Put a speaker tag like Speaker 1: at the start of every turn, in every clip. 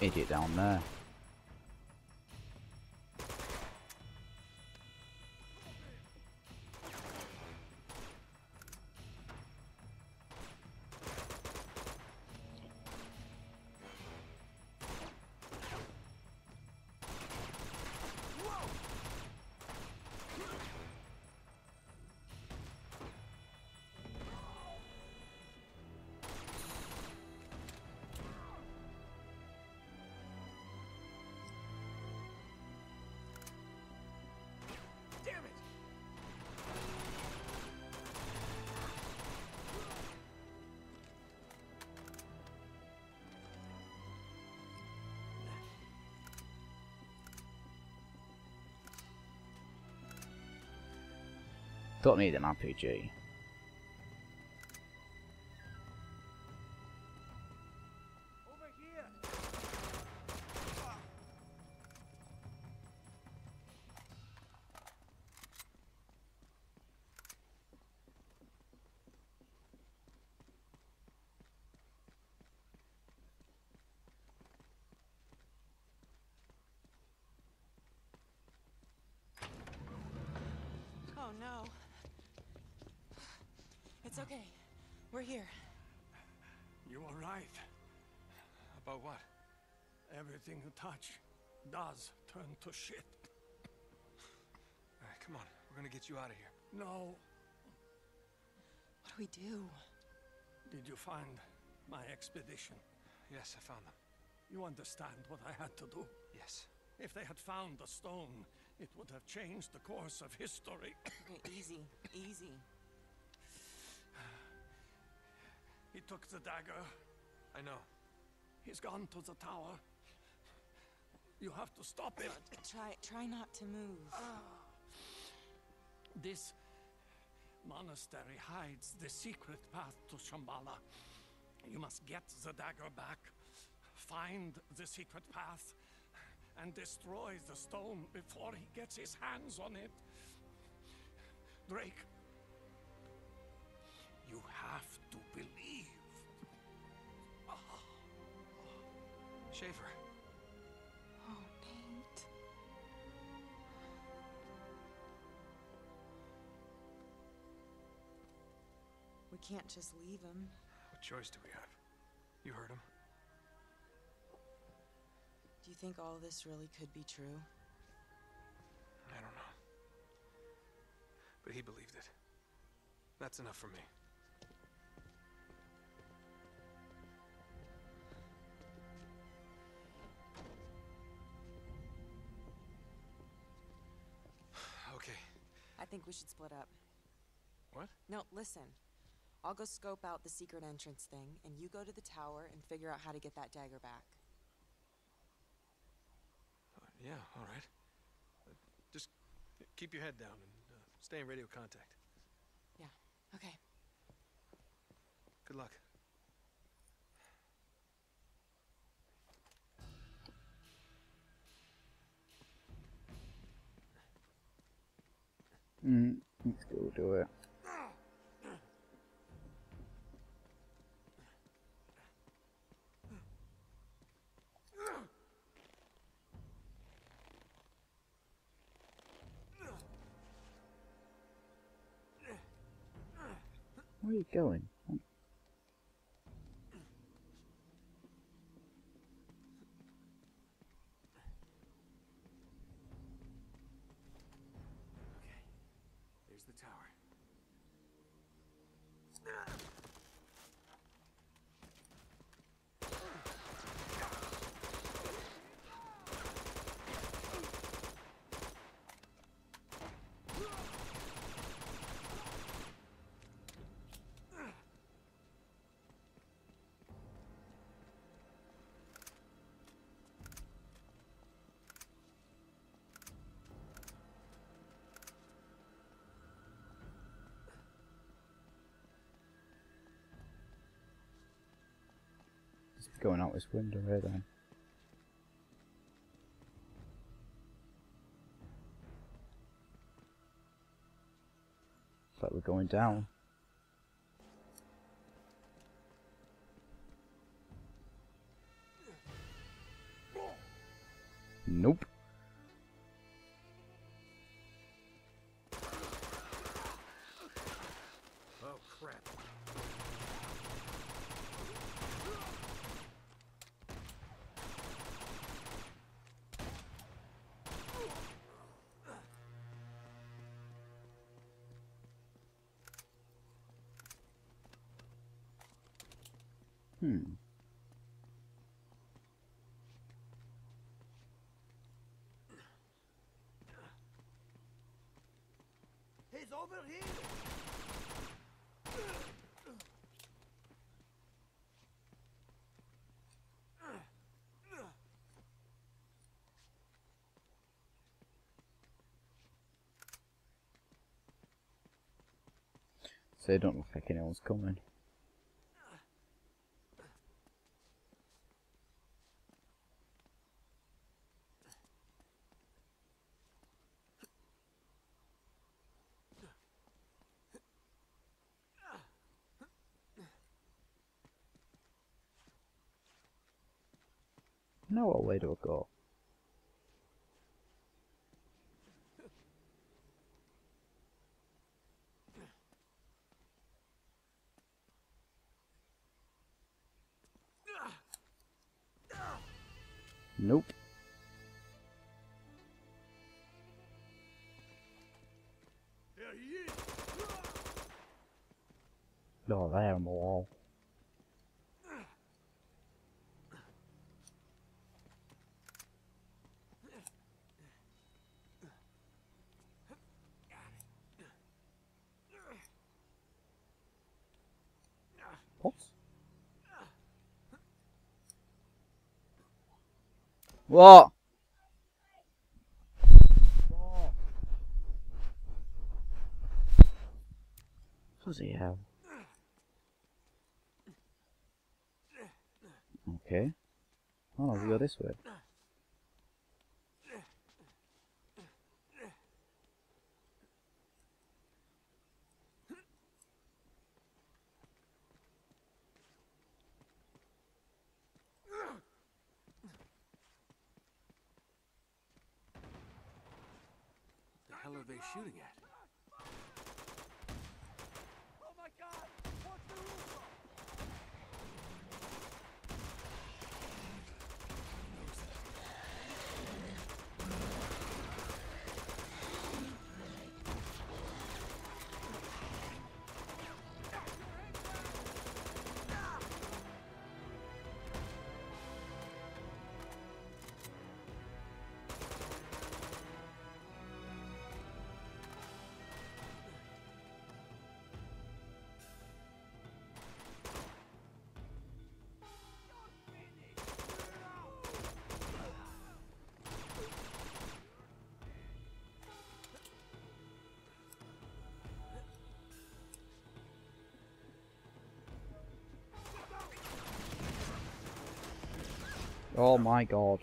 Speaker 1: idiot down there. Don't need an RPG.
Speaker 2: Oh no. It's okay. We're here.
Speaker 3: You were right.
Speaker 4: About what?
Speaker 3: Everything you touch does turn to shit.
Speaker 4: All right, come on. We're gonna get you out of here.
Speaker 3: No.
Speaker 2: What do we do?
Speaker 3: Did you find my expedition?
Speaker 4: Yes, I found them.
Speaker 3: You understand what I had to do?
Speaker 4: Yes.
Speaker 3: If they had found the stone, it would have changed the course of history.
Speaker 2: Okay, easy, easy.
Speaker 3: He took the dagger.
Speaker 4: I know.
Speaker 3: He's gone to the tower. You have to stop him.
Speaker 2: Try, try not to move.
Speaker 3: This monastery hides the secret path to Shambhala. You must get the dagger back, find the secret path, and destroy the stone before he gets his hands on it. Drake,
Speaker 4: Schaefer.
Speaker 2: Oh, Nate. We can't just leave him.
Speaker 4: What choice do we have? You heard him.
Speaker 2: Do you think all this really could be true?
Speaker 4: I don't know. But he believed it. That's enough for me.
Speaker 2: We should split up.
Speaker 4: What?
Speaker 2: No, listen. I'll go scope out the secret entrance thing, and you go to the tower and figure out how to get that dagger back.
Speaker 4: Uh, yeah, all right. Uh, just keep your head down and uh, stay in radio contact.
Speaker 2: Yeah, okay.
Speaker 4: Good luck.
Speaker 1: Mm, let's go do it. Where are you going? Just going out this window here then. Like we're going down. Nope. Hmm.
Speaker 5: He's over here!
Speaker 1: So it don't look like anyone's coming. No, what way do I go? Nope.
Speaker 5: There he is!
Speaker 1: Oh, on the wall. What? What? Bloody hell. Okay. Oh, we go this way.
Speaker 4: The hell are they shooting at?
Speaker 5: Oh my god.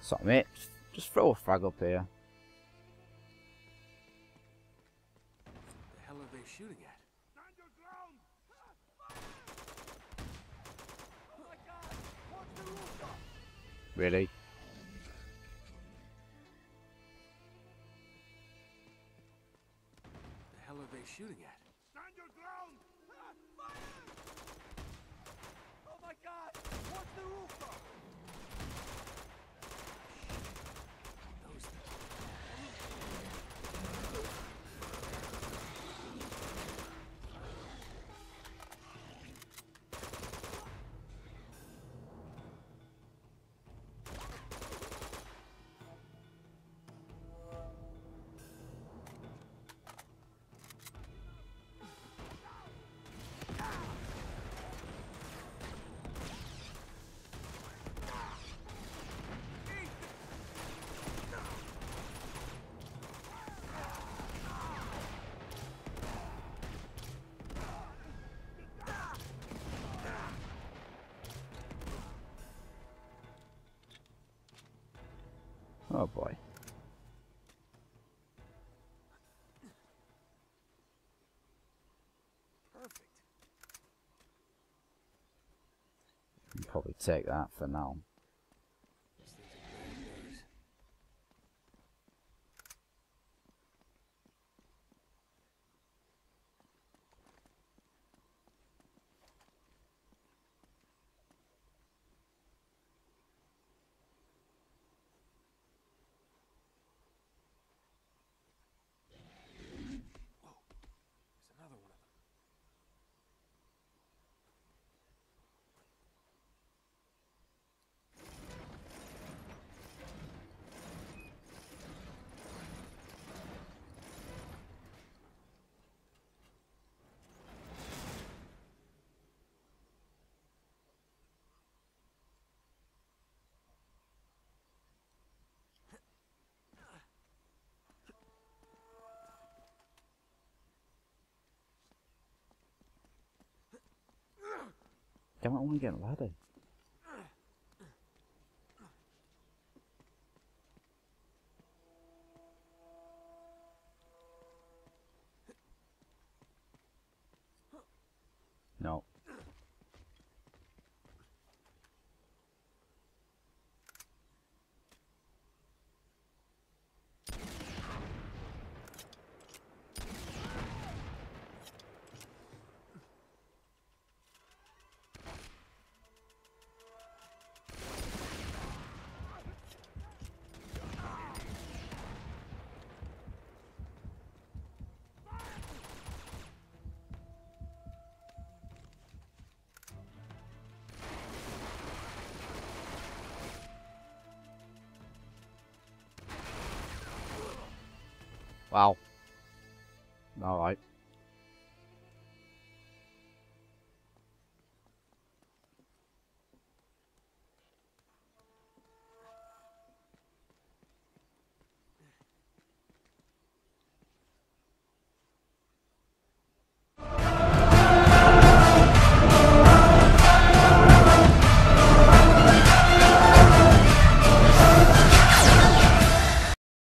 Speaker 1: So mate, just throw a frag up here. Really?
Speaker 4: The hell are they shooting at?
Speaker 5: Oh
Speaker 1: boy.
Speaker 4: Perfect.
Speaker 1: Probably take that for now. I want to get ladder. Wow. Alright.